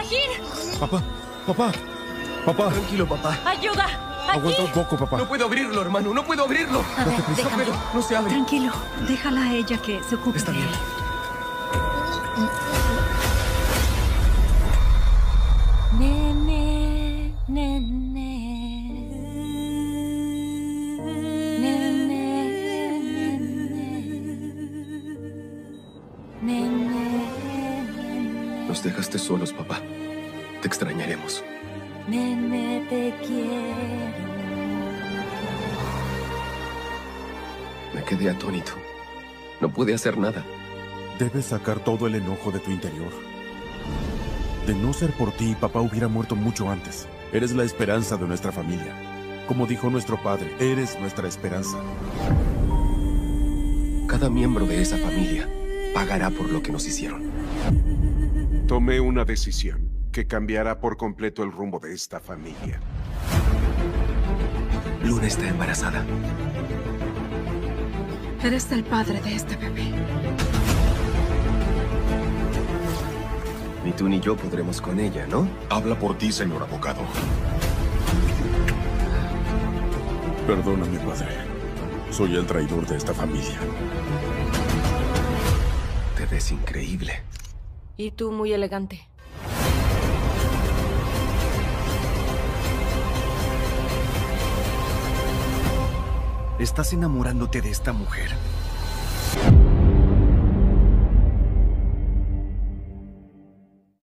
¡Agir! Papá, papá, papá. Tranquilo, papá. ¡Ayuda! ¡Aquí! Aguanta un poco, papá. No puedo abrirlo, hermano. No puedo abrirlo. A ver, No déjame. puedo. No se abre. Tranquilo, déjala a ella que se ocupe Está de bien. él. Nene, nene. Nene, nene. Nene, Nos dejaste solos, papá. Te extrañaremos. nene, te quiero. Me quedé atónito. No pude hacer nada. Debes sacar todo el enojo de tu interior. De no ser por ti, papá hubiera muerto mucho antes. Eres la esperanza de nuestra familia. Como dijo nuestro padre, eres nuestra esperanza. Cada miembro de esa familia pagará por lo que nos hicieron. Tomé una decisión que cambiará por completo el rumbo de esta familia. Luna está embarazada. Eres el padre de este bebé. Ni tú ni yo podremos con ella, ¿no? Habla por ti, señor abogado. Perdóname, padre. Soy el traidor de esta familia. Te ves increíble. Y tú muy elegante. Estás enamorándote de esta mujer.